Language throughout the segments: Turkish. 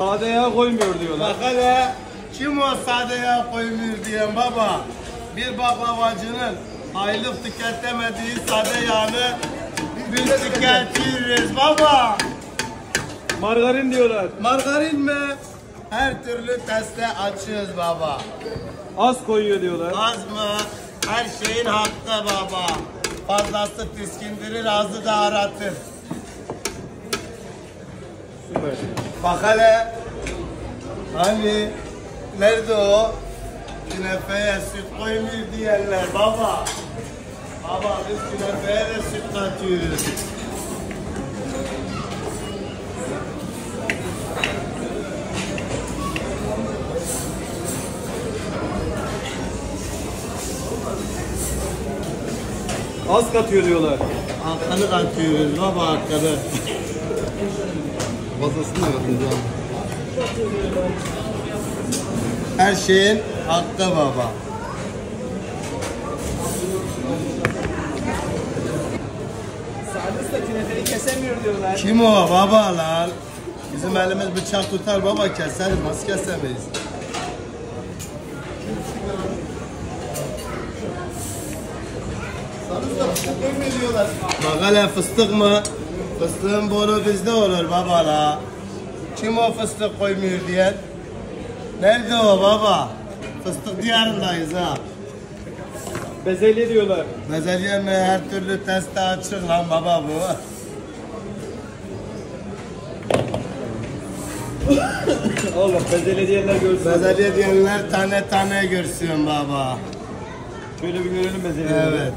Sade yağ koymuyor diyorlar. Bak hele kim o sade yağ koymuyor diyen baba. Bir baklavacının aylık tüketemediği sade yağını biz tüketiyoruz baba. Margarin diyorlar. Margarin mi? Her türlü teste açığız baba. Az koyuyor diyorlar. Az mı? Her şeyin hakkı baba. Fazlası tiskindirir, azı da aratır. Süper. Bak hele. Hani nerede o? Künefeye süt koymuyor diyenler baba. Baba biz künefeye de süt katıyoruz. Az katıyor diyorlar. Hakkını katıyoruz baba hakkını. Fazlasını katacağım. Her şeyin hakkı baba. Da künefeyi kesemiyor diyorlar. Kim o baba lan? Bizim elimiz bıçak tutar baba keseriz nasıl kesemeyiz? Bak hele fıstık mı? Fıstığın boru bizde olur baba la. Kim o fıstık koymuyor diyen? Nerede o baba? Fıstık diyarındayız ha. Bezelye diyorlar. Bezelye mi her türlü teste açık lan baba bu. Allah bezelye diyenler görsün. Bezelye diyenler tane tane görsün baba. Şöyle bir görelim bezelye. Evet.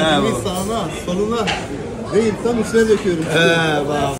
Ekmeği sağına, soluna değil tam üstüne döküyorum. He baba.